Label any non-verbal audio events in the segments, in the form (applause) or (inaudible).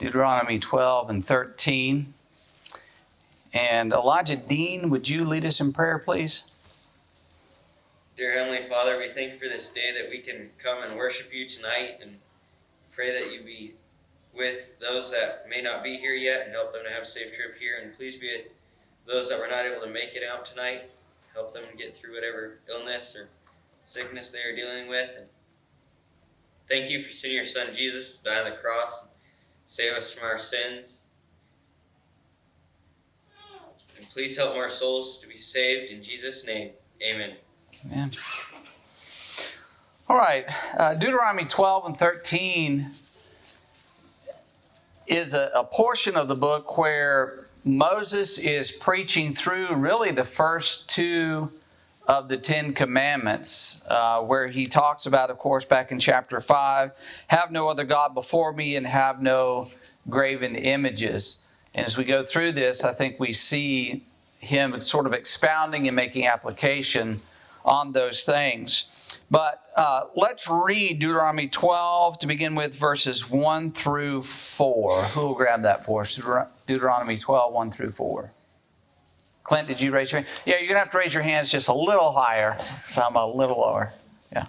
Deuteronomy 12 and 13. And Elijah Dean, would you lead us in prayer, please? Dear Heavenly Father, we thank you for this day that we can come and worship you tonight and pray that you be with those that may not be here yet and help them to have a safe trip here. And please be with those that were not able to make it out tonight. Help them to get through whatever illness or sickness they are dealing with. And thank you for sending your son Jesus to die on the cross save us from our sins. And please help more souls to be saved in Jesus' name. Amen. Amen. All right, uh, Deuteronomy 12 and 13 is a, a portion of the book where Moses is preaching through really the first two of the Ten Commandments, uh, where he talks about, of course, back in chapter 5, have no other God before me and have no graven images. And as we go through this, I think we see him sort of expounding and making application on those things. But uh, let's read Deuteronomy 12 to begin with, verses 1 through 4. Who will grab that for us? Deuteronomy 12, 1 through 4. Clint, did you raise your hand? Yeah, you're going to have to raise your hands just a little higher, so I'm a little lower. Yeah.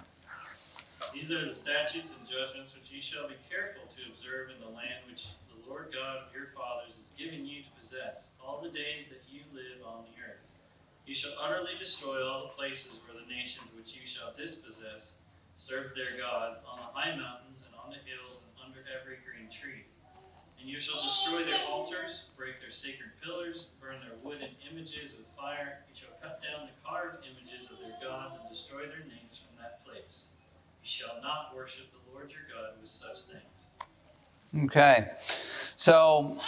These are the statutes and judgments which ye shall be careful to observe in the land which the Lord God of your fathers is giving you to possess all the days that you live on the earth. You shall utterly destroy all the places where the nations which you shall dispossess serve their gods on the high mountains and on the hills and under every green tree. And you shall destroy their oh, altars, break their sacred pillars, burn their wooden images with fire. You shall cut down the carved images of their gods and destroy their names from that place. You shall not worship the Lord your God with such things. Okay. So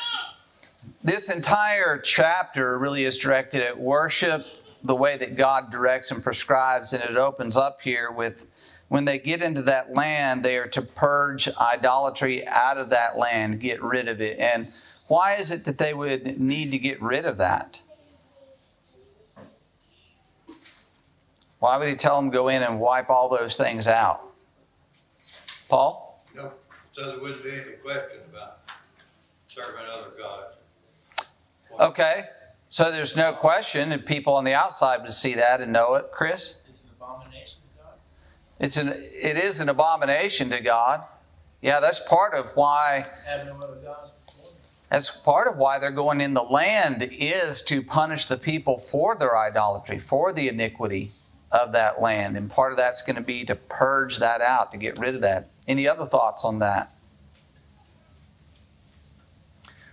this entire chapter really is directed at worship the way that God directs and prescribes, and it opens up here with when they get into that land, they are to purge idolatry out of that land, get rid of it. And why is it that they would need to get rid of that? Why would he tell them go in and wipe all those things out? Paul? No, so there wouldn't be any question about serving other gods. Okay, so there's no question and people on the outside would see that and know it. Chris? It's an abomination to God. It's an, it is an abomination to God. Yeah, that's part of why. That's part of why they're going in the land is to punish the people for their idolatry, for the iniquity of that land. And part of that's going to be to purge that out, to get rid of that. Any other thoughts on that?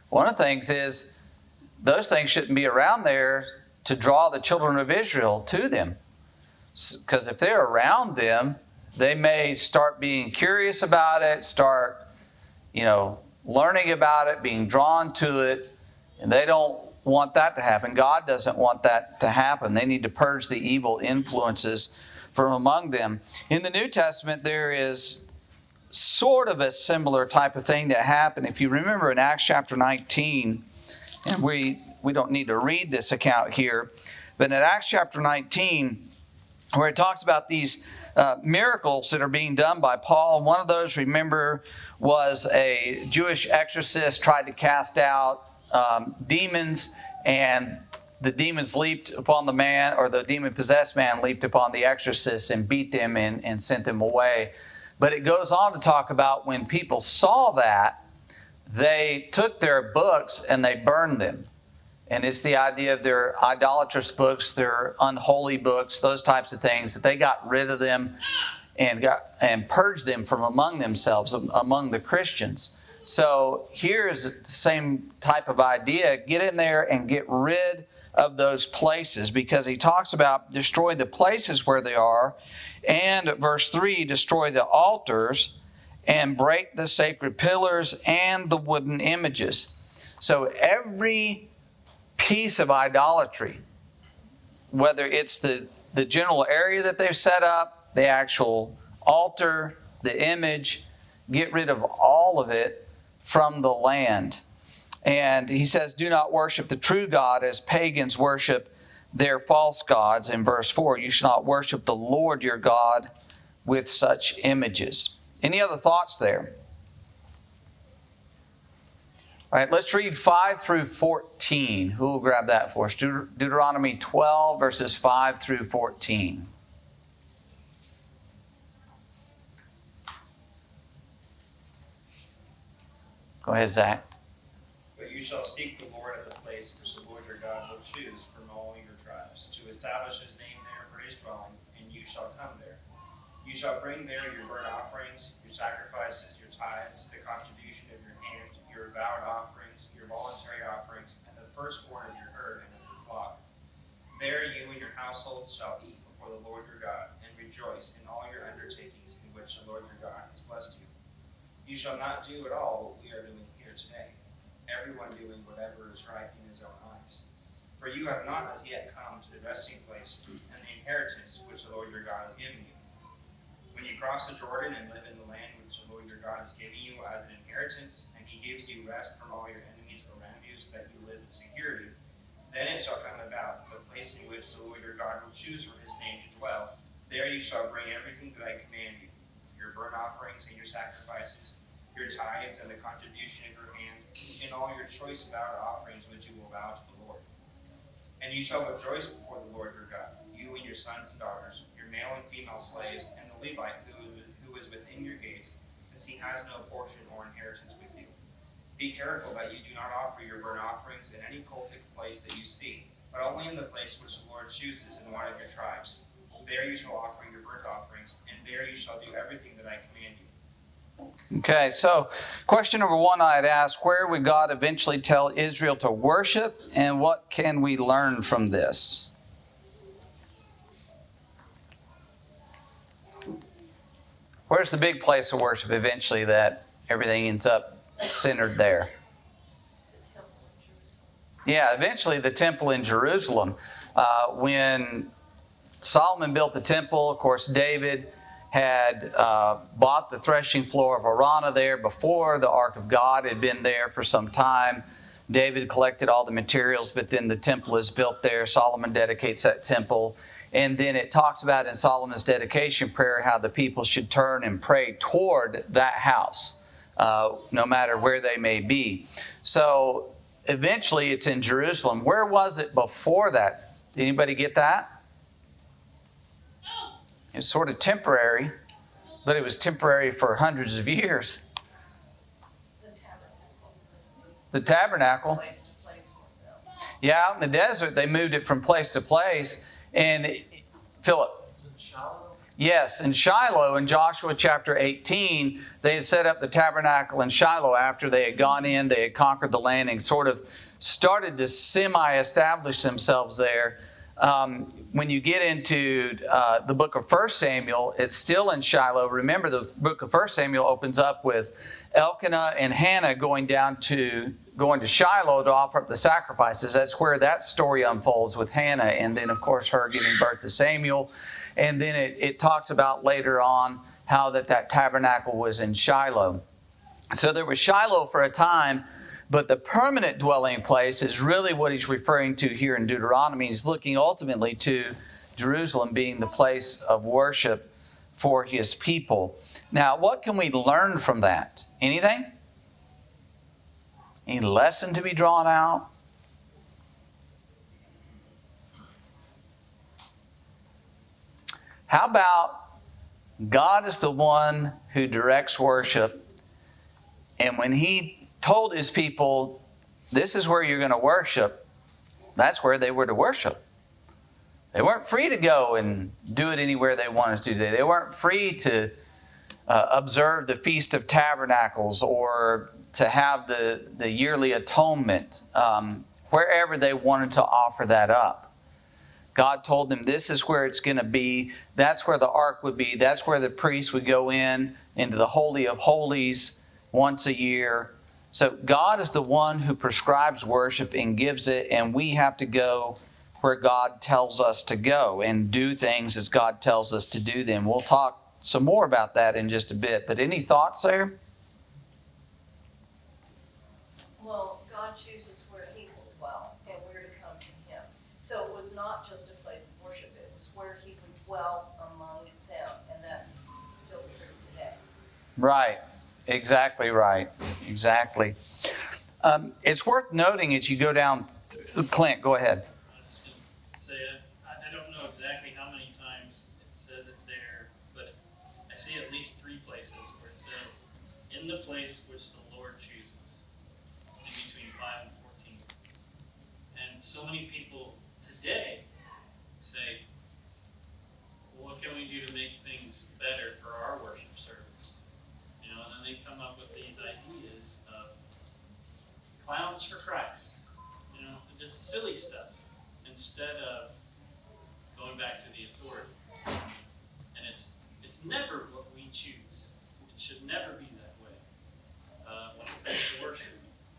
One of the things is those things shouldn't be around there to draw the children of Israel to them. Because if they're around them, they may start being curious about it, start, you know, learning about it, being drawn to it, and they don't want that to happen. God doesn't want that to happen. They need to purge the evil influences from among them. In the New Testament, there is sort of a similar type of thing that happened. If you remember in Acts chapter 19, and we, we don't need to read this account here, but in Acts chapter 19, where it talks about these uh, miracles that are being done by Paul, one of those, remember, was a Jewish exorcist tried to cast out um, demons, and the demons leaped upon the man, or the demon possessed man leaped upon the exorcist and beat them and, and sent them away. But it goes on to talk about when people saw that, they took their books and they burned them. And it's the idea of their idolatrous books, their unholy books, those types of things, that they got rid of them and got and purged them from among themselves, among the Christians. So here's the same type of idea. Get in there and get rid of those places because he talks about destroy the places where they are. And verse 3 destroy the altars and break the sacred pillars and the wooden images. So every piece of idolatry, whether it's the, the general area that they've set up, the actual altar, the image, get rid of all of it from the land. And he says, Do not worship the true God as pagans worship their false gods. In verse 4, you shall not worship the Lord your God with such images. Any other thoughts there? All right, let's read 5 through 14. Who will grab that for us? Deut- Deuteronomy 12, verses 5 through 14. Go ahead, Zach. But you shall seek the Lord at the place which the Lord your God will choose from all your tribes, to establish his name there for his dwelling, and you shall come there. You shall bring there your burnt offerings, your sacrifices, your tithes, the contribution of your hand, your vowed offerings, your voluntary offerings, and the firstborn of your herd and of your flock. There you and your household shall eat before the Lord your God, and rejoice in all your undertakings in which the Lord your God has blessed you. You shall not do at all what we are doing here today everyone doing whatever is right in his own eyes. For you have not as yet come to the resting place and the inheritance which the Lord your God has given you. When you cross the Jordan and live in the land which the Lord your God has given you as an inheritance, gives you rest from all your enemies around you so that you live in security, then it shall come about, the place in which the Lord your God will choose for his name to dwell, there you shall bring everything that I command you, your burnt offerings and your sacrifices, your tithes and the contribution of your hand, and all your choice vowed offerings which you will vow to the Lord. And you shall rejoice before the Lord your God, you and your sons and daughters, your male and female slaves, and the Levite who, who is within your gates, since he has no portion or inheritance with you. Be careful that you do not offer your burnt offerings in any cultic place that you see, but only in the place which the Lord chooses in one of your tribes. There you shall offer your burnt offerings, and there you shall do everything that I command you. Okay, so question number one I had asked where would God eventually tell Israel to worship, and what can we learn from this? Where's the big place of worship eventually that everything ends up centered there? Yeah, eventually the temple in Jerusalem. Uh, when Solomon built the temple, of course, David had uh, bought the threshing floor of Araunah there before the Ark of God had been there for some time. David collected all the materials, but then the temple is built there. Solomon dedicates that temple. And then it talks about in Solomon's dedication prayer how the people should turn and pray toward that house, uh, no matter where they may be. So eventually it's in Jerusalem. Where was it before that? Did anybody get that? It's sort of temporary, but it was temporary for hundreds of years. The tabernacle. The tabernacle. Place to place for them. Yeah, out in the desert, they moved it from place to place. And Philip, Is it Shiloh? Yes, in Shiloh, in Joshua chapter 18, they had set up the tabernacle in Shiloh after they had gone in, they had conquered the land and sort of started to semi establish themselves there. Um, when you get into uh, the book of First Samuel, it's still in Shiloh. Remember, the book of First Samuel opens up with Elkanah and Hannah going down to going to Shiloh to offer up the sacrifices. That's where that story unfolds with Hannah, and then of course her giving birth to Samuel, and then it, it talks about later on how that that tabernacle was in Shiloh. So there was Shiloh for a time, but the permanent dwelling place is really what he's referring to here in Deuteronomy. He's looking ultimately to Jerusalem being the place of worship for his people. Now, what can we learn from that? Anything? Any lesson to be drawn out? How about God is the one who directs worship, and when He told His people, This is where you're going to worship, that's where they were to worship. They weren't free to go and do it anywhere they wanted to. They weren't free to uh, observe the Feast of Tabernacles or to have the, the yearly atonement um, wherever they wanted to offer that up. God told them this is where it's going to be. That's where the ark would be. That's where the priest would go in into the Holy of Holies once a year. So God is the one who prescribes worship and gives it, and we have to go where God tells us to go and do things as God tells us to do them. We'll talk some more about that in just a bit. But any thoughts there? Well, God chooses where he will dwell and where to come to him. So it was not just a place of worship, it was where he would dwell among them, and that's still true today. Right. Exactly right. Exactly. Um, it's worth noting as you go down, Clint, go ahead. I was just gonna say, I, I don't know exactly how many times it says it there, but I see at least three places where it says, in the place which the Lord chooses, in between five and fourteen. And so many people today say, well, what can we do to make things better for our worship service? You know, and then they come up with these ideas of for Christ you know, just silly stuff instead of going back to the authority. And it's it's never what we choose. It should never be that way uh, when it comes to worship.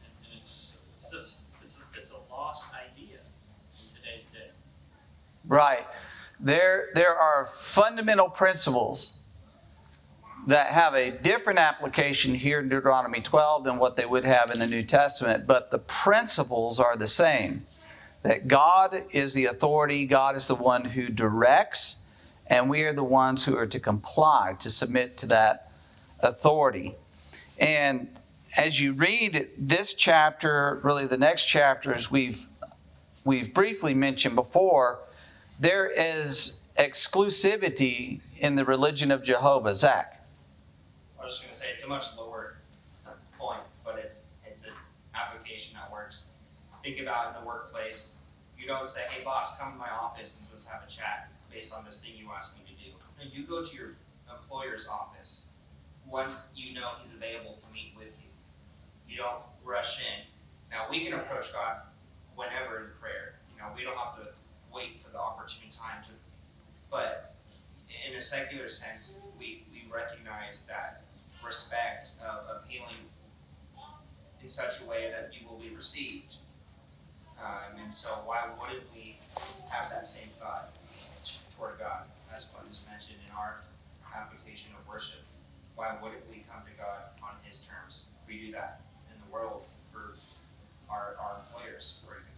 And, and it's it's just it's a, it's a lost idea in today's day. Right. There, there are fundamental principles that have a different application here in Deuteronomy 12 than what they would have in the New Testament, but the principles are the same. That God is the authority, God is the one who directs, and we are the ones who are to comply, to submit to that authority. And as you read this chapter, really the next chapters we've we've briefly mentioned before, there is exclusivity in the religion of Jehovah. Zach. I was just gonna say, it's a much lower point, but it's, it's an application that works. Think about in the workplace, you don't say, hey boss, come to my office and let's have a chat based on this thing you asked me to do. No, you go to your employer's office once you know he's available to meet with you. You don't rush in. Now, we can approach God whenever in prayer. You know, we don't have to wait for the opportune time to, but in a secular sense, we, we recognize that respect of healing in such a way that you will be received. Um, and so why wouldn't we have that same thought toward God, as Clinton's mentioned in our application of worship? Why wouldn't we come to God on His terms? We do that in the world for our, our employers, for example.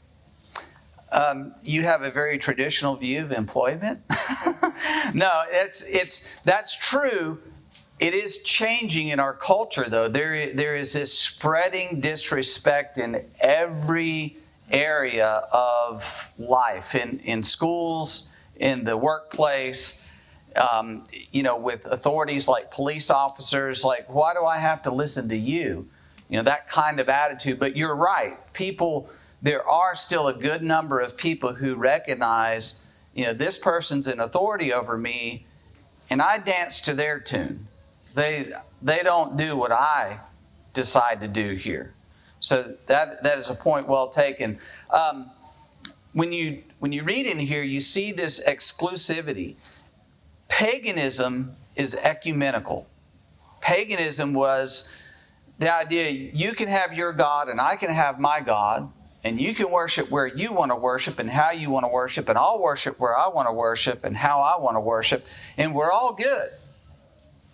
Um, you have a very traditional view of employment. (laughs) no, it's it's that's true. It is changing in our culture, though. There there is this spreading disrespect in every area of life, in in schools, in the workplace. Um, you know, with authorities like police officers, like, why do I have to listen to you? You know, that kind of attitude. But you're right. People there are still a good number of people who recognize, you know, this person's in authority over me, and I dance to their tune. They they don't do what I decide to do here. So that that is a point well taken. Um, when you when you read in here, you see this exclusivity. Paganism is ecumenical. Paganism was the idea you can have your God and I can have my God and you can worship where you want to worship and how you want to worship, and I'll worship where I want to worship and how I want to worship, and we're all good.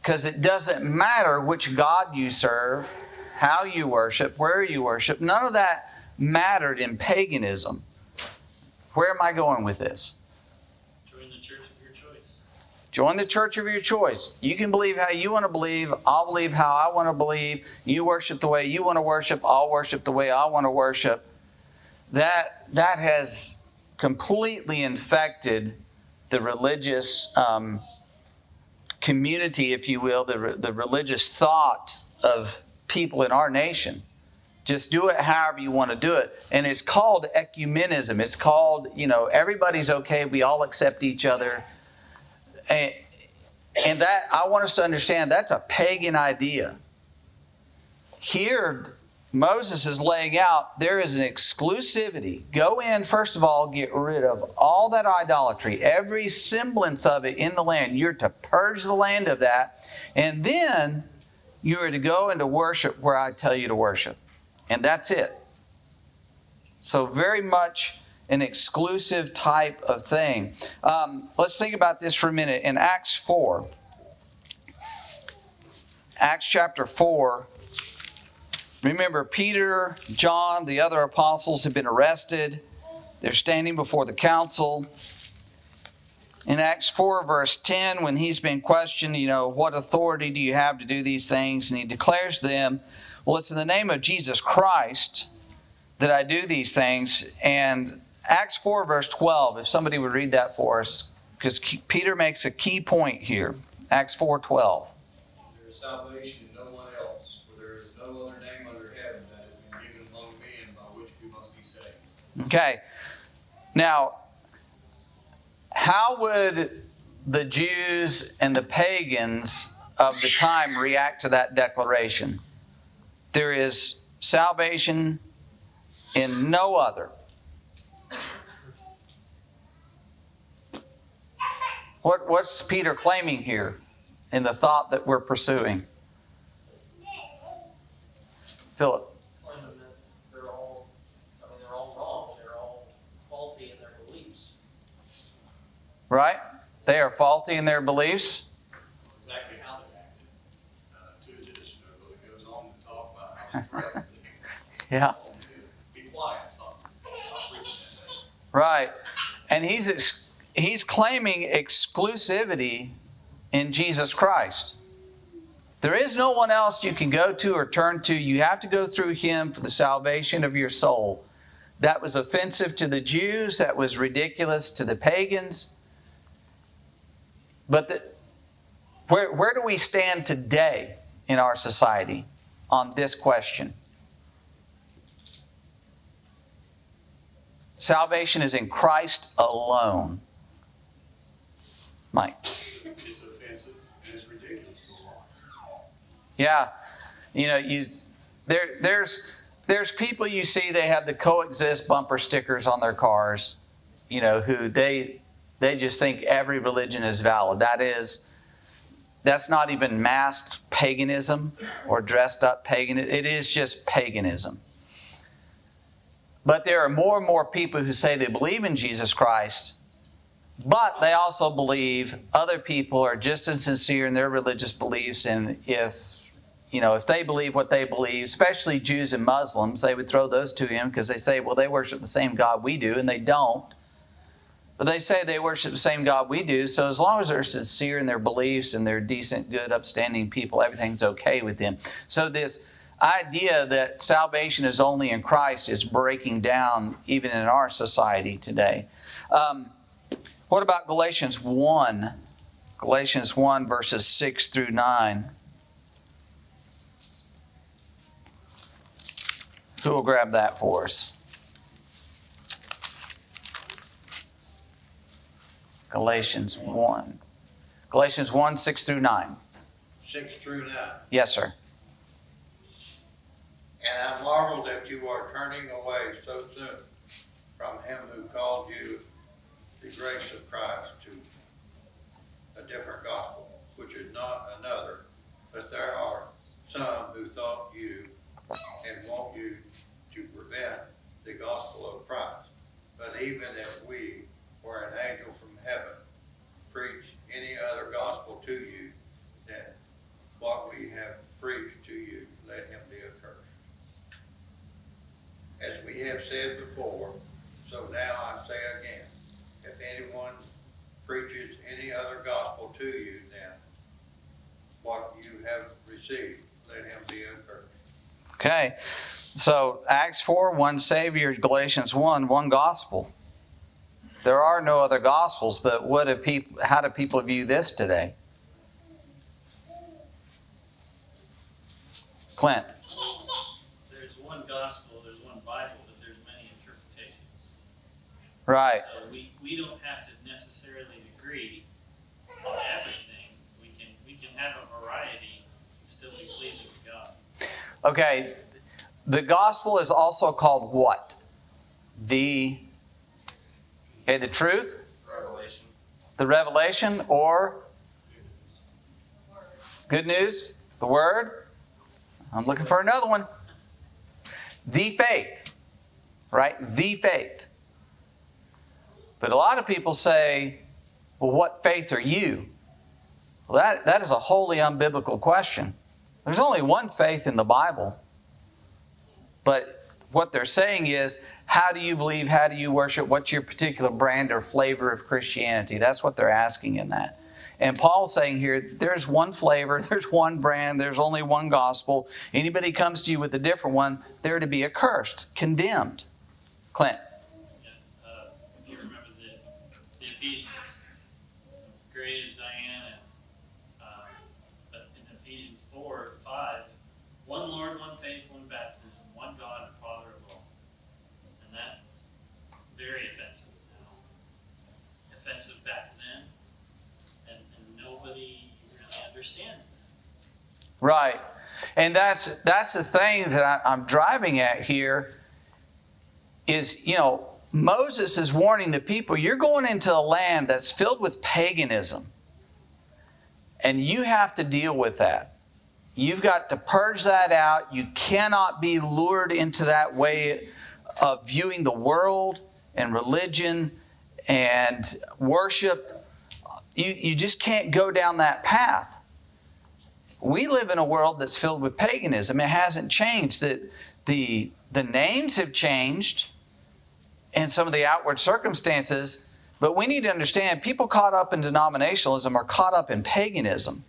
Because it doesn't matter which God you serve, how you worship, where you worship. None of that mattered in paganism. Where am I going with this? Join the church of your choice. Join the church of your choice. You can believe how you want to believe. I'll believe how I want to believe. You worship the way you want to worship. I'll worship the way I want to worship that that has completely infected the religious um, community, if you will, the, the religious thought of people in our nation. Just do it however you want to do it. And it's called ecumenism. It's called, you know, everybody's okay. We all accept each other. And, and that, I want us to understand, that's a pagan idea. Here, Moses is laying out there is an exclusivity. Go in, first of all, get rid of all that idolatry, every semblance of it in the land. You're to purge the land of that. And then you are to go and to worship where I tell you to worship. And that's it. So, very much an exclusive type of thing. Um, let's think about this for a minute. In Acts 4, Acts chapter 4, Remember, Peter, John, the other apostles have been arrested. They're standing before the council. In Acts 4, verse 10, when he's been questioned, you know, what authority do you have to do these things? And he declares them, Well, it's in the name of Jesus Christ that I do these things. And Acts 4, verse 12, if somebody would read that for us, because Peter makes a key point here. Acts 4 12. There is salvation Okay. Now, how would the Jews and the pagans of the time react to that declaration? There is salvation in no other. What, what's Peter claiming here in the thought that we're pursuing? Philip. claiming that they're all, I mean, they're all wrong, they're all faulty in their beliefs. Right? They are faulty in their beliefs. Exactly how they acted. Uh, it goes on to talk about how they corrected (laughs) him. Yeah. Be quiet, stop, stop preaching that day. Right. And he's ex- he's claiming exclusivity in Jesus Christ. There is no one else you can go to or turn to. You have to go through him for the salvation of your soul. That was offensive to the Jews, that was ridiculous to the pagans. But the, where, where do we stand today in our society on this question? Salvation is in Christ alone. Mike. It's offensive and it's ridiculous to a. Yeah. You know, you there there's there's people you see they have the coexist bumper stickers on their cars, you know, who they they just think every religion is valid. That is that's not even masked paganism or dressed up paganism. It is just paganism. But there are more and more people who say they believe in Jesus Christ, but they also believe other people are just as sincere in their religious beliefs. And if, you know, if they believe what they believe, especially Jews and Muslims, they would throw those to him because they say, well, they worship the same God we do, and they don't. But they say they worship the same God we do. So as long as they're sincere in their beliefs and they're decent, good, upstanding people, everything's okay with them. So this idea that salvation is only in Christ is breaking down even in our society today. Um, what about Galatians 1? Galatians 1, verses 6 through 9. Who will grab that for us? Galatians 1. Galatians 1, 6 through 9. Six through nine. Yes, sir. And I marvel that you are turning away so soon from him who called you the grace of Christ to a different gospel, which is not another, but there are some who thought you and want you to prevent the gospel of Christ. But even if we or an angel heaven preach any other gospel to you than what we have preached to you, let him be accursed. As we have said before, so now I say again, if anyone preaches any other gospel to you than what you have received, let him be accursed. Okay. So Acts 4, one Savior, Galatians 1, one gospel. There are no other gospels, but what do people, how do people view this today? Clint. There's one gospel, there's one Bible, but there's many interpretations. Right. So we, we don't have to necessarily agree on everything. We can we can have a variety and still be pleasing to God. Okay. The gospel is also called what? The okay, the truth, Revelation. the revelation, or good news, the word. I'm looking for another one. The faith. Right? The faith. But a lot of people say, well, what faith are you? Well, that, that is a wholly unbiblical question. There's only one faith in the Bible. But what they're saying is, how do you believe? How do you worship? What's your particular brand or flavor of Christianity? That's what they're asking in that. And Paul's saying here, there's one flavor, (laughs) there's one brand, there's only one gospel. Anybody comes to you with a different one, they're to be accursed, condemned. Clint. Yeah, uh, if you remember the, the Ephesians, great is Diana, and, uh, but in Ephesians four, five, one Lord, one faith, one baptism, one God and Father of all. And that, very offensive now. Offensive back then, and, and nobody really understands that. Right. And that's that's the thing that I, I'm driving at here is, you know, Moses is warning the people, you're going into a land that's filled with paganism. And you have to deal with that. You've got to purge that out. You cannot be lured into that way of viewing the world and religion and worship. You, you just can't go down that path we live in a world that's filled with paganism. It hasn't changed. The, the, the names have changed and some of the outward circumstances, but we need to understand people caught up in denominationalism are caught up in paganism.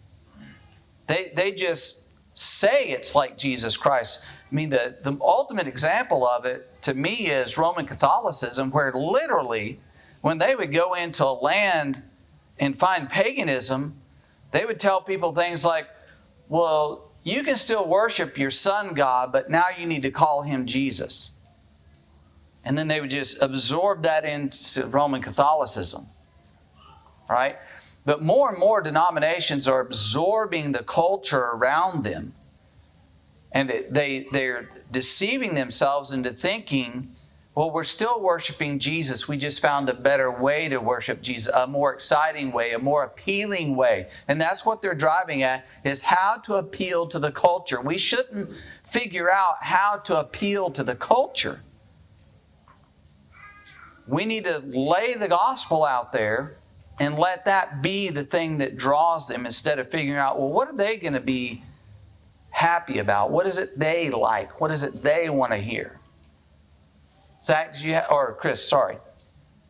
They, they just say it's like Jesus Christ. I mean, the, the ultimate example of it to me is Roman Catholicism, where literally, when they would go into a land and find paganism, they would tell people things like, well, you can still worship your sun God, but now you need to call him Jesus. And then they would just absorb that into Roman Catholicism. Right? But more and more denominations are absorbing the culture around them. And they, they're deceiving themselves into thinking well, we're still worshiping Jesus. We just found a better way to worship Jesus, a more exciting way, a more appealing way. And that's what they're driving at is how to appeal to the culture. We shouldn't figure out how to appeal to the culture. We need to lay the gospel out there and let that be the thing that draws them instead of figuring out, well, what are they going to be happy about? What is it they like? What is it they want to hear? Zach, did you have, or Chris, sorry.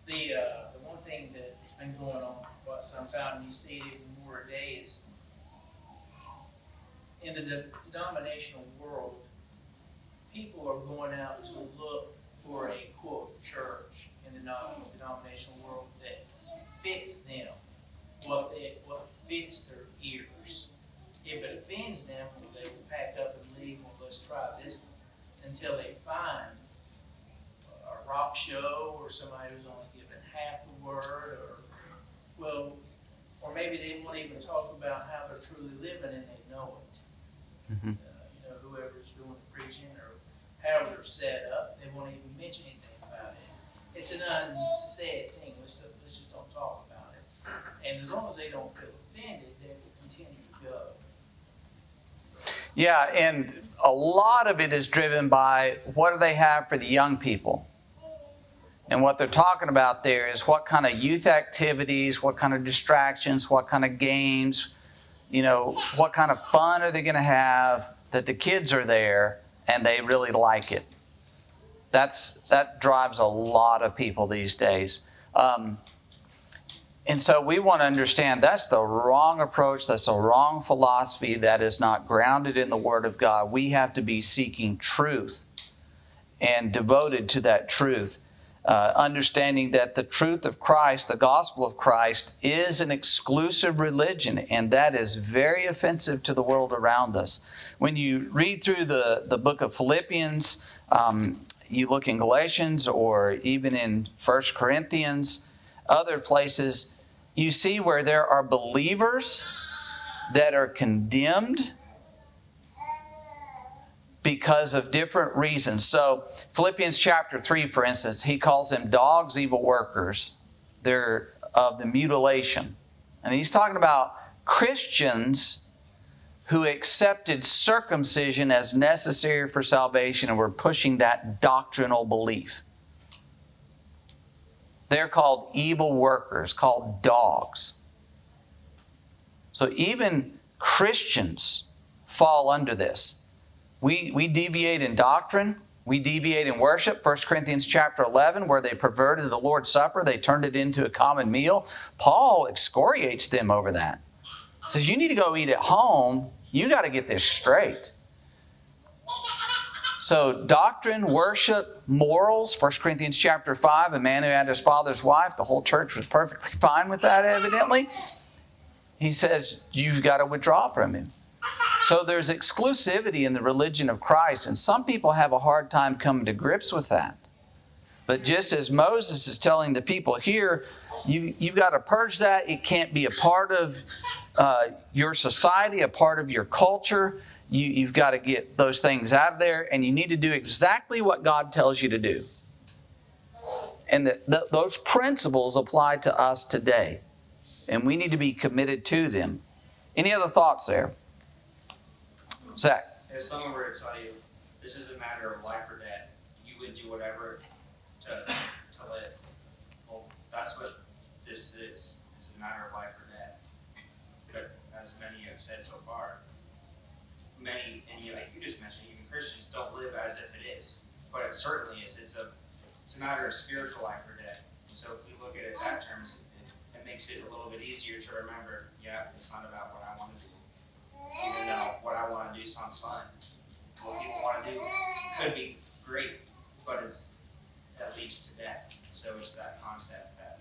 The, uh, the one thing that's been going on for some time, and you see it even more today, is in the denominational world, people are going out to look for a quote church in the denominational world that fits them, what they, what fits their ears. If it offends them, they will pack up and leave. Well, let's try this until they find rock show or somebody who's only given half the word or well or maybe they won't even talk about how they're truly living and they know it. Mm-hmm. Uh, you know, whoever's doing the preaching or however they're set up, they won't even mention anything about it. It's an unsaid thing. Let's, let's just don't talk about it. And as long as they don't feel offended, they will continue to go. Yeah, and a lot of it is driven by what do they have for the young people? And what they're talking about there is what kind of youth activities, what kind of distractions, what kind of games, you know, what kind of fun are they going to have that the kids are there and they really like it. That's that drives a lot of people these days. Um, and so we want to understand that's the wrong approach, that's a wrong philosophy that is not grounded in the Word of God. We have to be seeking truth and devoted to that truth uh, understanding that the truth of Christ, the gospel of Christ, is an exclusive religion, and that is very offensive to the world around us. When you read through the, the book of Philippians, um, you look in Galatians or even in First Corinthians, other places, you see where there are believers that are condemned because of different reasons. So, Philippians chapter 3, for instance, he calls them dogs, evil workers. They're of the mutilation. And he's talking about Christians who accepted circumcision as necessary for salvation and were pushing that doctrinal belief. They're called evil workers, called dogs. So even Christians fall under this. We, we deviate in doctrine, We deviate in worship, 1 Corinthians chapter 11, where they perverted the Lord's Supper, they turned it into a common meal. Paul excoriates them over that. Says, You need to go eat at home. You got to get this straight. So, doctrine, worship, morals, 1 Corinthians chapter 5, a man who had his father's wife, the whole church was perfectly (laughs) fine with that, evidently. He says, You've got to withdraw from him. So there's exclusivity in the religion of Christ, and some people have a hard time coming to grips with that. But just as Moses is telling the people here, you, you've got to purge that. It can't be a part of uh, your society, a part of your culture. You, you've got to get those things out of there, and you need to do exactly what God tells you to do. And that those principles apply to us today, and we need to be committed to them. Any other thoughts there? Zach. If someone were to tell you this is a matter of life or death, you would do whatever to, to live. Well, that's what this is. It's a matter of life or death. But as many have said so far, many, and you, like you just mentioned, even Christians don't live as if it is. But it certainly is. It's a, it's a matter of spiritual life or death. And so if we look at it that terms, it, it makes it a little bit easier to remember, yeah, it's not about what I want to even uh, what I want to do sounds fun. What people want to do could be great, but it's that leads to death. So it's that concept that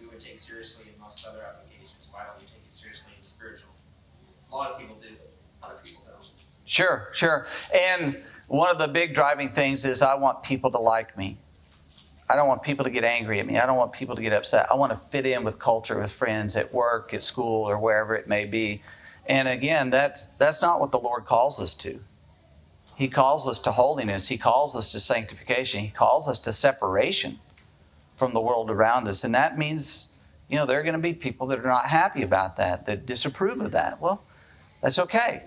we would take seriously in most other applications. Why don't we take it seriously in spiritual? A lot of people do, other people don't. Sure, sure. And one of the big driving things is I want people to like me. I don't want people to get angry at me. I don't want people to get upset. I want to fit in with culture, with friends at work, at school, or wherever it may be. And again, that's, that's not what the Lord calls us to. He calls us to holiness, He calls us to sanctification, He calls us to separation from the world around us. And that means, you know, there are going to be people that are not happy about that, that disapprove of that. Well, that's okay.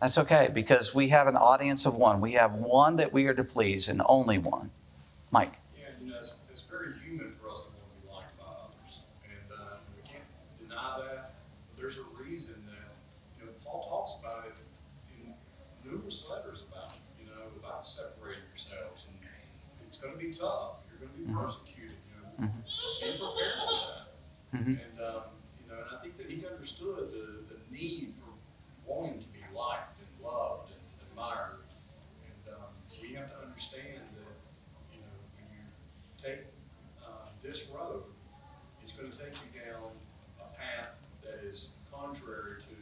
That's okay because we have an audience of one. We have one that we are to please and only one. Mike. Yeah, you know, it's, it's very human for us to want to be liked by others. And uh, we can't deny that. There's a reason that talks about it in numerous letters about it, you know, about separating yourselves. And it's going to be tough. You're going to be mm-hmm. persecuted. You know, mm-hmm. be prepared for that. Mm-hmm. And um, you know, and I think that he understood the, the need for wanting to be liked and loved and admired. And um, we have to understand that you know when you take uh, this road, it's going to take you down a path that is contrary to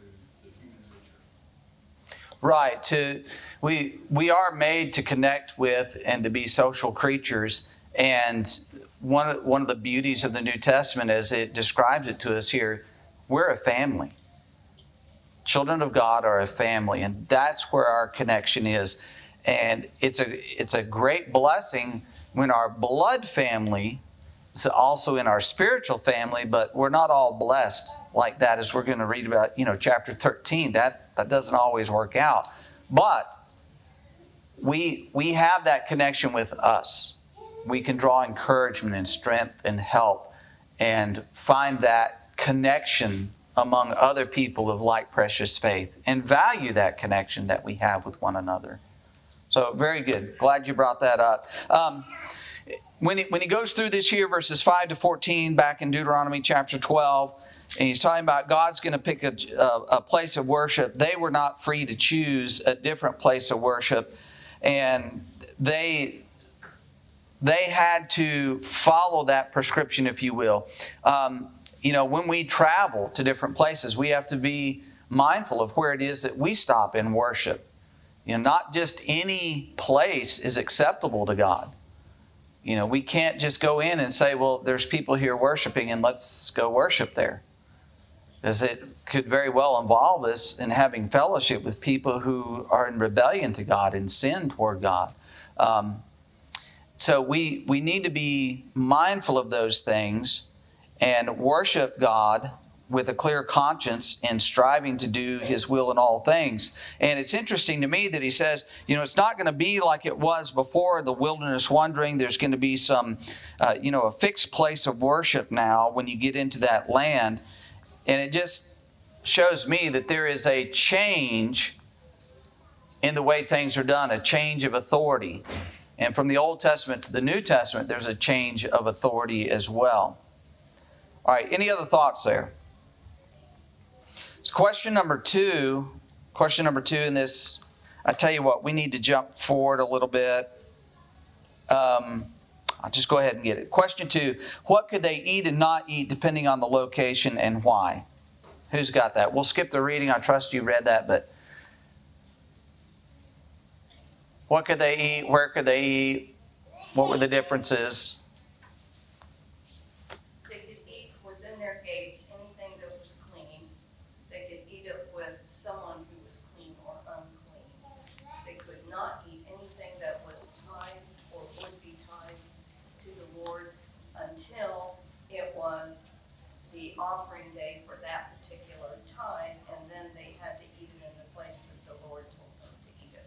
Right. To we we are made to connect with and to be social creatures. And one one of the beauties of the New Testament, as it describes it to us here, we're a family. Children of God are a family, and that's where our connection is. And it's a it's a great blessing when our blood family also in our spiritual family, but we're not all blessed like that as we're going to read about, you know, chapter 13. That that doesn't always work out. But we, we have that connection with us. We can draw encouragement and strength and help and find that connection among other people of like precious faith and value that connection that we have with one another. So, very good. Glad you brought that up. Um, when, he, when he goes through this here, verses 5 to 14, back in Deuteronomy chapter 12, and he's talking about God's going to pick a, a, a, place of worship. They were not free to choose a different place of worship, and they they had to follow that prescription, if you will. Um, you know, when we travel to different places, we have to be mindful of where it is that we stop in worship. You know, not just any place is acceptable to God. You know, we can't just go in and say, well, there's people here worshiping and let's go worship there Because it could very well involve us in having fellowship with people who are in rebellion to God and sin toward God. Um, so we, we need to be mindful of those things and worship God with a clear conscience and striving to do his will in all things. And it's interesting to me that he says, you know, it's not going to be like it was before the wilderness wandering. There's going to be some, uh, you know, a fixed place of worship now when you get into that land. And it just shows me that there is a change in the way things are done, a change of authority. And from the Old Testament to the New Testament, there's a change of authority as well. All right, any other thoughts there? Question number two, question number two in this, I tell you what, we need to jump forward a little bit. Um, I'll just go ahead and get it. Question two What could they eat and not eat depending on the location and why? Who's got that? We'll skip the reading. I trust you read that, but what could they eat? Where could they eat? What were the differences? They could eat within their gates anything that was clean. They could eat it with someone who was clean or unclean. They could not eat anything that was tied or would be tied to the Lord until it was the offering day for that particular time, and then they had to eat it in the place that the Lord told them to eat it.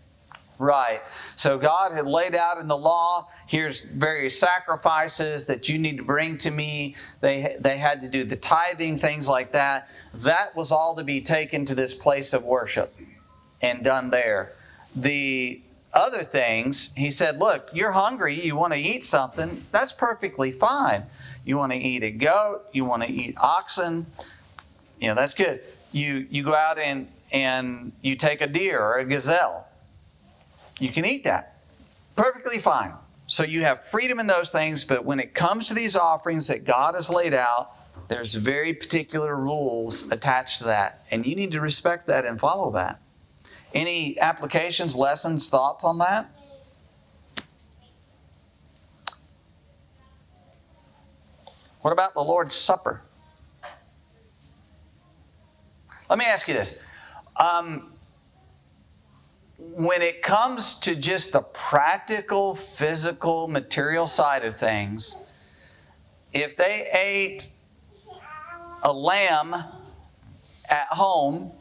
Right. So God had laid out in the law, here's various sacrifices that you need to bring to me. They they had to do the tithing, things like that. That was all to be taken to this place of worship and done there. The other things, he said, look, you're hungry, you want to eat something, that's perfectly fine. You want to eat a goat, you want to eat oxen, you know, that's good. You you go out and and you take a deer or a gazelle you can eat that. Perfectly fine. So you have freedom in those things, but when it comes to these offerings that God has laid out, there's very particular rules attached to that, and you need to respect that and follow that. Any applications, lessons, thoughts on that? What about the Lord's Supper? Let me ask you this. Um, when it comes to just the practical, physical, material side of things, if they ate a lamb at home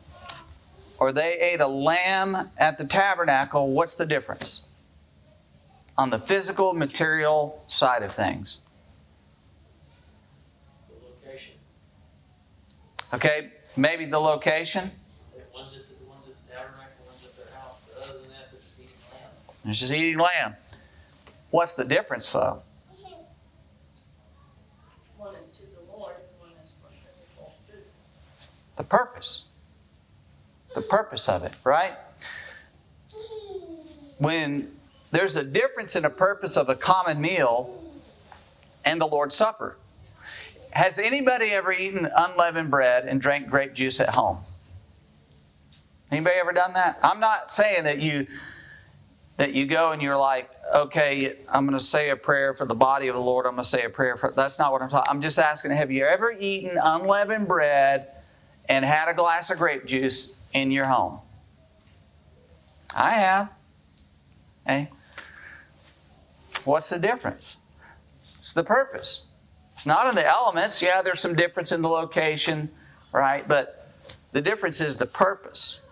or they ate a lamb at the tabernacle, what's the difference? On the physical, material side of things. The location. Okay, maybe the location. One's at the, one's at the tabernacle, one's at their house, but other than that, they're just eating lamb. It's just eating lamb. What's the difference, though? One is to the Lord, one is for physical food. The purpose. The purpose of it, right? When there's a difference in a purpose of a common meal and the Lord's Supper. Has anybody ever eaten unleavened bread and drank grape juice at home? Anybody ever done that? I'm not saying that you that you go and you're like, okay, I'm going to say a prayer for the body of the Lord. I'm going to say a prayer for. That's not what I'm talking. I'm just asking, have you ever eaten unleavened bread and had a glass of grape juice in your home? I have. Hey, what's the difference? It's the purpose. It's not in the elements. Yeah, there's some difference in the location, right? But the difference is the purpose,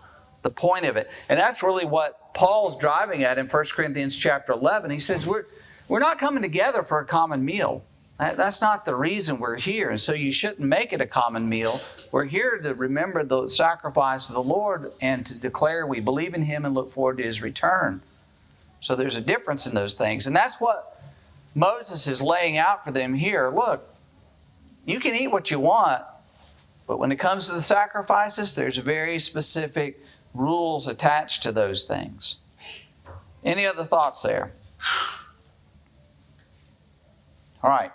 the point of it. And that's really what Paul's driving at in 1 Corinthians chapter 11. He says, We're, we're not coming together for a common meal. That- That's not the reason we're here. And so you shouldn't make it a common meal. We're here to remember the sacrifice of the Lord and to declare we believe in Him and look forward to His return. So there's a difference in those things. And that's what Moses is laying out for them here. Look, you can eat what you want, but when it comes to the sacrifices, there's a very specific rules attached to those things. Any other thoughts there? All right.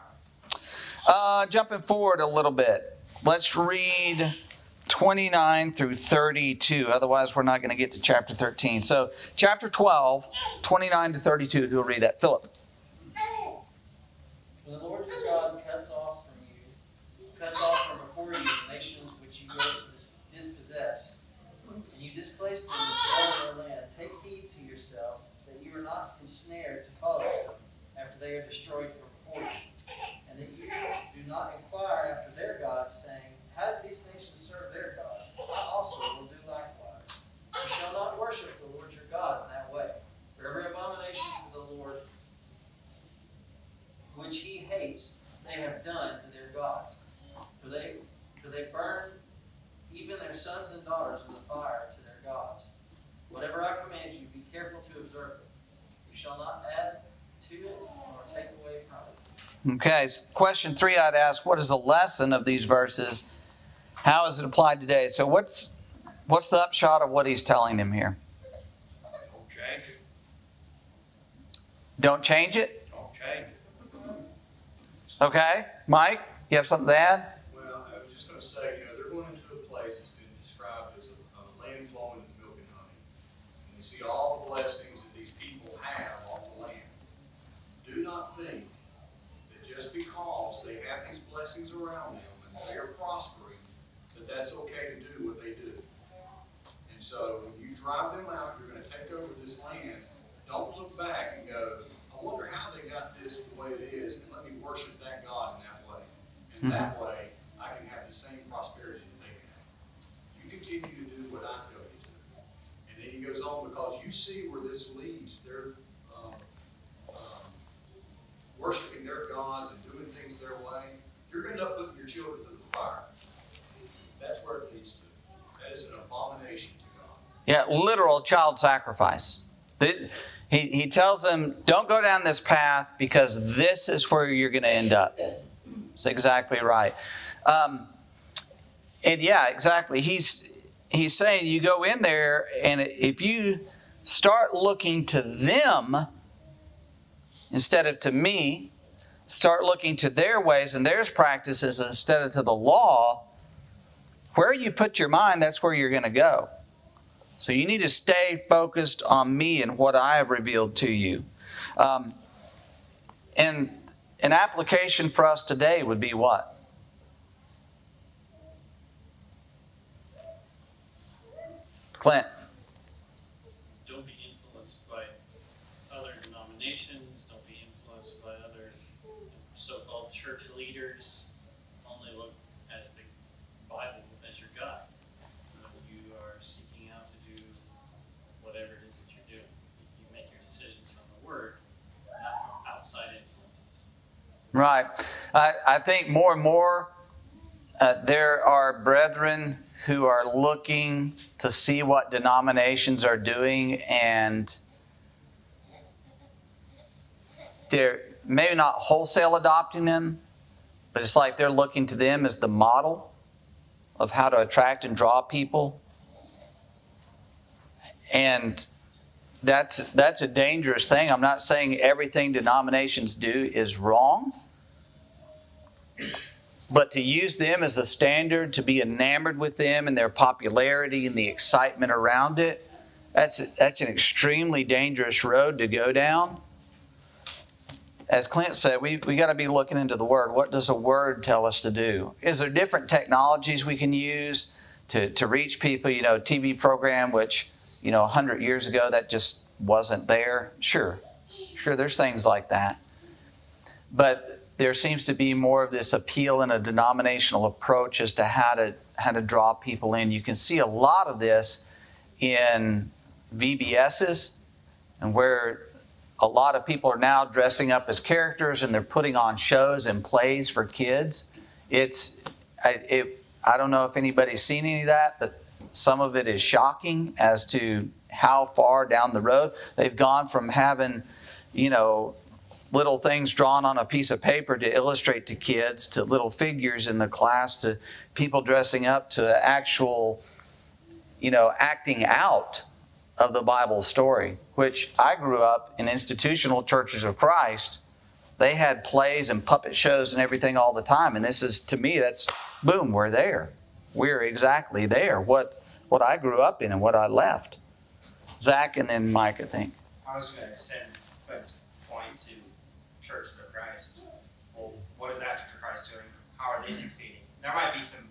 Uh, jumping forward a little bit, let's read 29 through 32. Otherwise, we're not going to get to chapter 13. So, chapter 12, 29 to 32. Who'll read that? Philip. When the Lord your God cuts off from you, cuts off from before you the nations which you go to dispossess, displace them from their land, take heed to yourself that you are not ensnared to follow them after they are destroyed from before you, and that you do not inquire after their gods, saying, How did these nations serve their gods? I also will do likewise. You shall not worship the Lord your God in that way. For every abomination to the Lord which he hates, they have done to their gods. For they, for they burn even their sons and daughters in the fire. Whatever I command you, be careful to observe it. You shall not add to it nor take away from it. Okay, s- question three I'd ask what is the lesson of these verses? How is it applied today? So, what's, what's the upshot of what he's telling them here? Don't change it, Don't change it? don't change it. Okay, Mike, you have something to add? Well, I was just gonna say, you know, they're going into a place that's been described as a, a land flowing with milk and honey. And you all the blessings that these people have on the land. Do not think that just because they have these blessings around them and they're prospering, that that's okay to do what they do. And so when you drive them out, you're gonna take over this land. Don't look back and go, I wonder how they got this the way it is, and let me worship that God in that way. And that mm-hmm. way, I can have the same prosperity that they have. You continue to do what I tell you to. And then goes on, because you see where this leads, they're, um, um, worshiping their gods and doing things their way, you're gonna end up putting your children through the fire. That's where it leads to. That is an abomination to God. Yeah, literal child sacrifice. He, he tells them, don't go down this path because this is where you're going to end up. It's exactly right. Um, and yeah, exactly. He's, he's saying you go in there, and if you start looking to them instead of to me, start looking to their ways and their practices instead of to the law, where you put your mind, that's where you're going to go. So you need to stay focused on me and what I have revealed to you. Um, and an application for us today would be what? Clint. Don't be influenced by other denominations. Don't be influenced by other so-called church leaders. Only look as the Bible as your guide. You are seeking out to do whatever it is that you're doing, you make your decisions from the Word, not from outside influences. Right. I, I think more and more uh, there are brethren who are looking to see what denominations are doing and they're maybe not wholesale adopting them, but it's like they're looking to them as the model of how to attract and draw people. And that's that's a dangerous thing. I'm not saying everything denominations do is wrong. But to use them as a standard, to be enamored with them and their popularity and the excitement around it, that's, that's an extremely dangerous road to go down. As Clint said, we, we got to be looking into the Word. What does the Word tell us to do? Is there different technologies we can use to, to reach people? You know, TV program, which, you know, 100 years ago, that just wasn't there. Sure, sure, there's things like that. But there seems to be more of this appeal and a denominational approach as to how to how to draw people in. You can see a lot of this in VBSs and where a lot of people are now dressing up as characters and they're putting on shows and plays for kids. It's I, it, I don't know if anybody's seen any of that, but some of it is shocking as to how far down the road they've gone from having, you know, little things drawn on a piece of paper to illustrate to kids, to little figures in the class, to people dressing up, to actual, you know, acting out of the Bible story, which I grew up in institutional churches of Christ. They had plays and puppet shows and everything all the time. And this is, to me, that's boom, we're there. We're exactly there. What, what I grew up in and what I left. Zach and then Mike, I think. I was going to extend Clint's point to Churches of Christ. Well, what is that Church of Christ doing? How are they succeeding? There might be some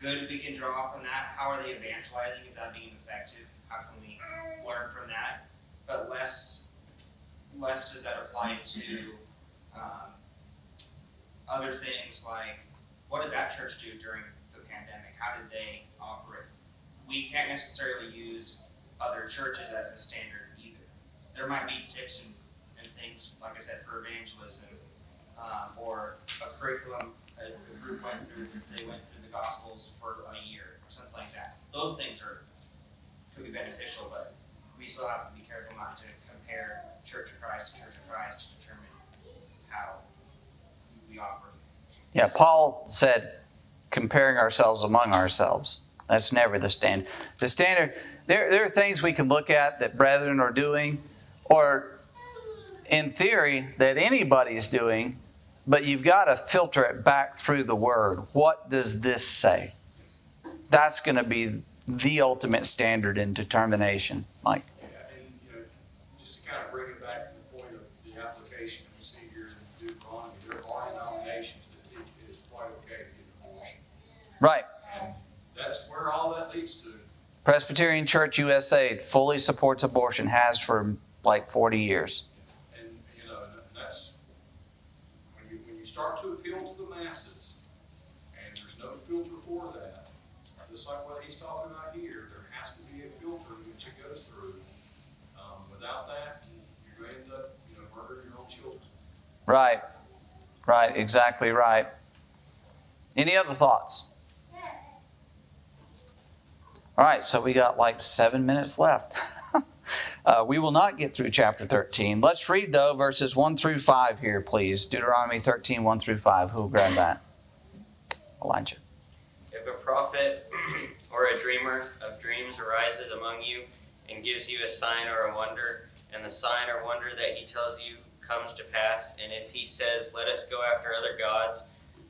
good we can draw from that. How are they evangelizing? Is that being effective? How can we learn from that? But less, less does that apply to um, other things like what did that church do during the pandemic? How did they operate? We can't necessarily use other churches as a standard either. There might be tips and things, like I said, for evangelism, um, or a curriculum, a, a group went through, they went through the Gospels for a year, or something like that. Those things are could be beneficial, but we still have to be careful not to compare Church of Christ to Church of Christ to determine how we operate. Yeah, Paul said comparing ourselves among ourselves. That's never the standard. The standard, there, there are things we can look at that brethren are doing, or in theory, that anybody's doing, but you've got to filter it back through the word. What does this say? That's going to be the ultimate standard in determination. Mike? Yeah, and, you know, just to kind of bring it back to the point of the application we see here in Deuteronomy, there are denominations that teach it is quite okay to get abortion. Right. And that's where all that leads to. Presbyterian Church USA fully supports abortion, has for like 40 years. And, you know, and that's, when you, when you start to appeal to the masses, and there's no filter for that, just like what he's talking about here, there has to be a filter which it goes through. Um, without that, you're going to end up, you know, murdering your own children. Right. Right. Exactly right. Any other thoughts? All right. So we got like seven minutes left. (laughs) (laughs) uh, we will not get through chapter 13. Let's read, though, verses 1 through 5 here, please. Deuteronomy 13, 1 through 5. Who will grab that? Elijah. If a prophet (clears throat) or a dreamer of dreams arises among you and gives you a sign or a wonder, and the sign or wonder that he tells you comes to pass, and if he says, Let us go after other gods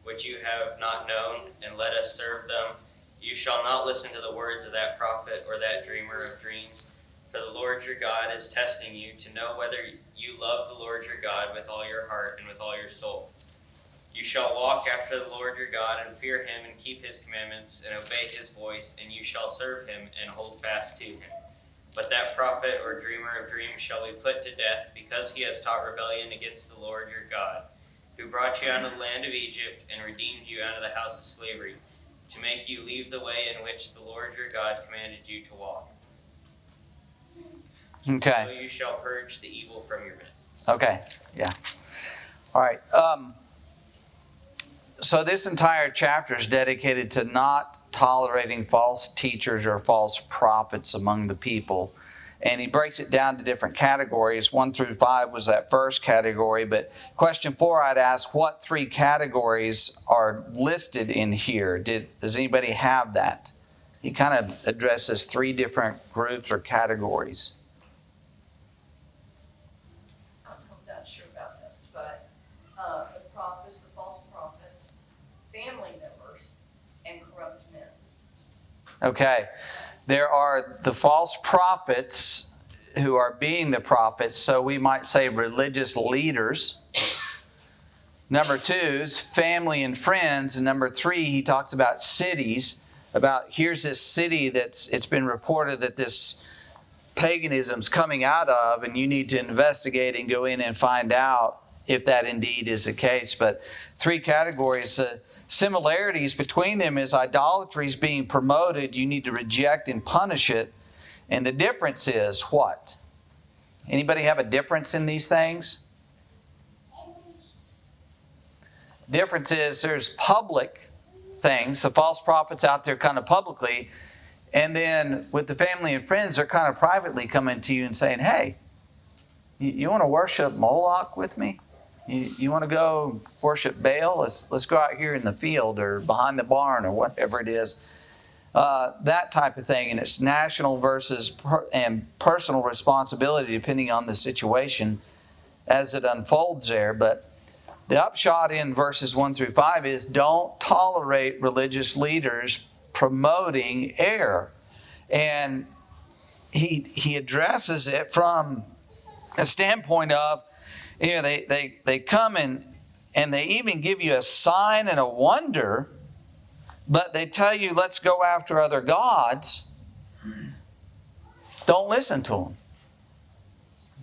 which you have not known, and let us serve them, you shall not listen to the words of that prophet or that dreamer of dreams. For the Lord your God is testing you to know whether you love the Lord your God with all your heart and with all your soul. You shall walk after the Lord your God and fear him and keep his commandments and obey his voice, and you shall serve him and hold fast to him. But that prophet or dreamer of dreams shall be put to death because he has taught rebellion against the Lord your God, who brought you out of the land of Egypt and redeemed you out of the house of slavery, to make you leave the way in which the Lord your God commanded you to walk. Okay. So you shall purge the evil from your midst. Okay, yeah. All right. Um, so this entire chapter is dedicated to not tolerating false teachers or false prophets among the people. And he breaks it down to different categories. One through five was that first category. But question four, I'd ask what three categories are listed in here? Did, does anybody have that? He kind of addresses three different groups or categories. I'm not sure about this, but, uh, the prophets, the false prophets, family members, and corrupt men. Okay. There are the false prophets who are being the prophets, so we might say religious leaders. Number two is family and friends. And number three, he talks about cities. About here's this city that's it's been reported that this paganism's coming out of, and you need to investigate and go in and find out if that indeed is the case. But three categories. Uh, similarities between them is idolatry is being promoted. You need to reject and punish it. And the difference is what? Anybody have a difference in these things? Difference is there's public things, the false prophets out there kind of publicly, and then with the family and friends, they're kind of privately coming to you and saying, hey, you, you want to worship Moloch with me? You, you want to go worship Baal? Let's, let's go out here in the field or behind the barn or whatever it is. Uh, that type of thing. And it's national versus per, and personal responsibility depending on the situation as it unfolds there. But the upshot in verses 1 through 5 is don't tolerate religious leaders promoting error. And he, he addresses it from a standpoint of, you know, they, they, they come and, and they even give you a sign and a wonder, but they tell you, let's go after other gods. Don't listen to them.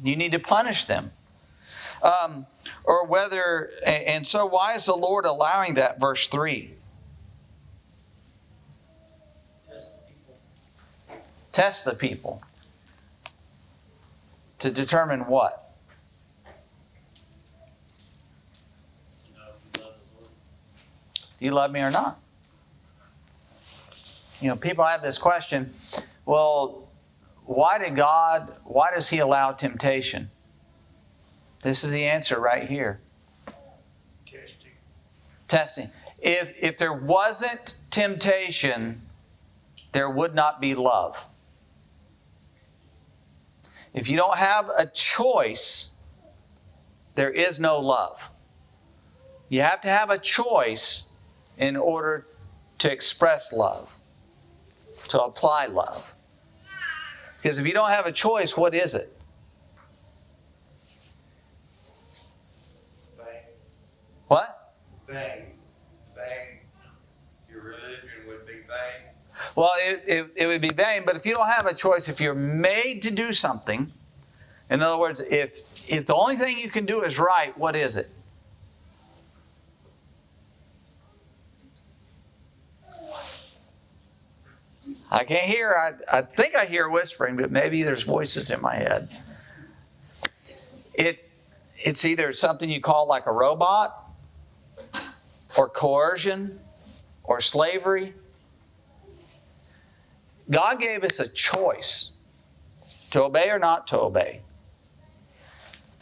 You need to punish them. Um, or whether, and so why is the Lord allowing that? Verse 3. Test the people. Test the people. To determine what? You know, if you love the Lord. Do you love me or not? You know, people have this question well, why did God, why does He allow temptation? This is the answer right here. Testing. Testing. If, if there wasn't temptation, there would not be love. If you don't have a choice, there is no love. You have to have a choice in order to express love, to apply love. Because if you don't have a choice, what is it? Bang, What? bang, bang. Your religion would be bang. Well, it, it, it would be vain, but if you don't have a choice, if you're made to do something, in other words, if, if the only thing you can do is right, what is it? I can't hear. I, I think I hear whispering, but maybe there's voices in my head. It, it's either something you call like a robot, or coercion, or slavery. God gave us a choice to obey or not to obey.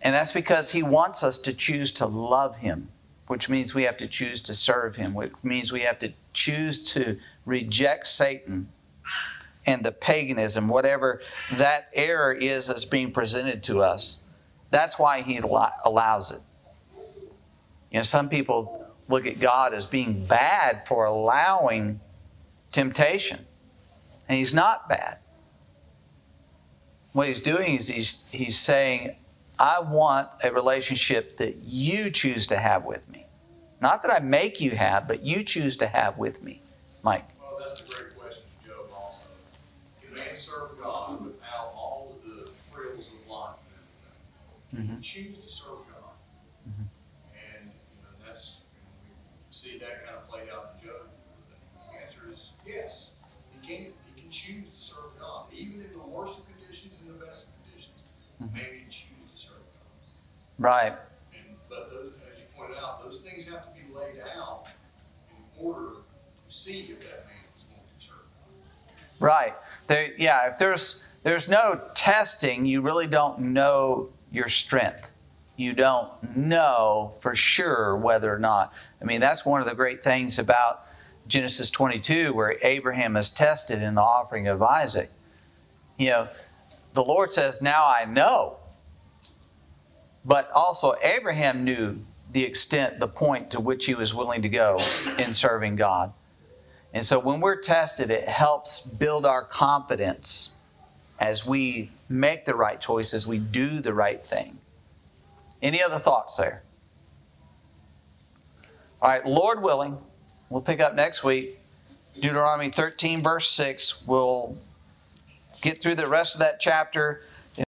And that's because He wants us to choose to love Him, which means we have to choose to serve Him, which means we have to choose to reject Satan and the paganism, whatever that error is that's being presented to us. That's why He allows it. You know, some people look at God as being bad for allowing temptation. And he's not bad. What he's doing is he's, he's saying, I want a relationship that you choose to have with me. Not that I make you have, but you choose to have with me. Mike. Well, that's a great question, Joe, also. Can man serve God without all of the frills of life and everything? Mhm. Choose to serve God. Mhm. And, you know, that's, you know, we see that kind of played out in Job. The answer is yes. He can, he can choose to serve God, even in the worst of conditions and the best of conditions. Mhm. Man can choose to serve God. Right. And, but those, as you pointed out, those things have to be laid out in order to see if that man is going to serve God. Right. There, yeah, if there's there's no testing, you really don't know your strength. You don't know for sure whether or not. I mean, that's one of the great things about Genesis 22, where Abraham is tested in the offering of Isaac. You know, the Lord says, Now I know. But also, Abraham knew the extent, the point to which he was willing to go in serving God. And so when we're tested, it helps build our confidence as we make the right choices, we do the right thing. Any other thoughts there? All right, Lord willing, we'll pick up next week. Deuteronomy 13, verse 6. We'll get through the rest of that chapter.